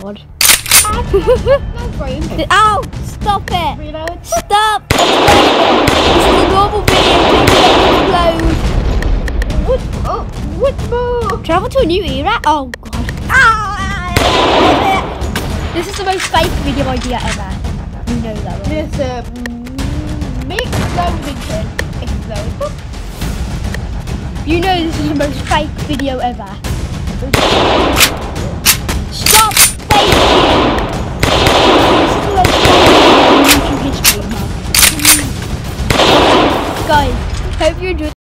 No, Graham. Ow! Stop it! Reload. Stop! This is a normal video. What? Oh, what more? Travel to a new era? Oh god. Ah! This is the most fake video idea ever. You know that, right? This uh, mix Lovington explode. You know this is the most fake video ever. Stop faking! This is the most fake video in YouTube history, man. Guys, hope you enjoyed